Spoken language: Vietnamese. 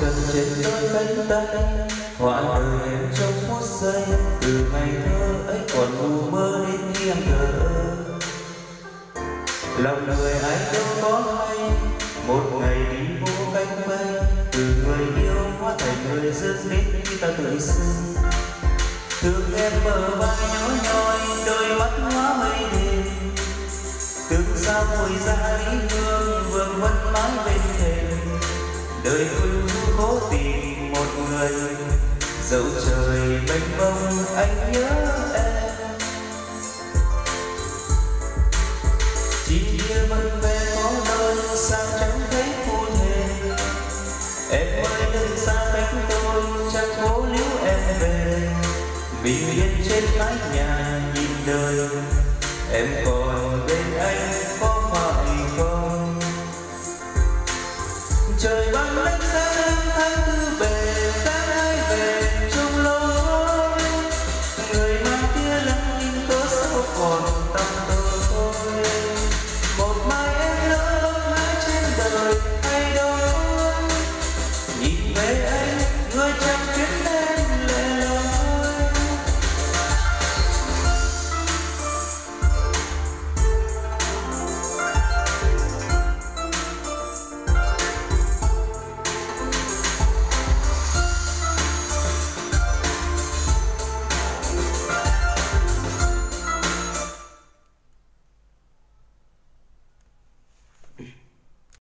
trần trên đôi cánh tay hóa đời em trong phút giây. Từ ngày thơ ấy còn mù mơ đến khi em lòng người ai đâu có hay, một ngày đi vô cánh bay. Từ người yêu hóa thành người dứt đến khi ta tự xưng. thương em bờ vai nhói nhói, đôi mắt hóa mây đêm từng sao ngồi ra lý hương vương vẫn mãi bên thềm đời tôi cố tìm một người. Dẫu trời mênh mông, anh nhớ em. Chỉ kia vẫn về có đơn sao chẳng thấy cô thề. Em ơi đừng xa cách tôi, chẳng cố níu em về. Bình yên trên mái nhà nhìn đời, em có Alexa.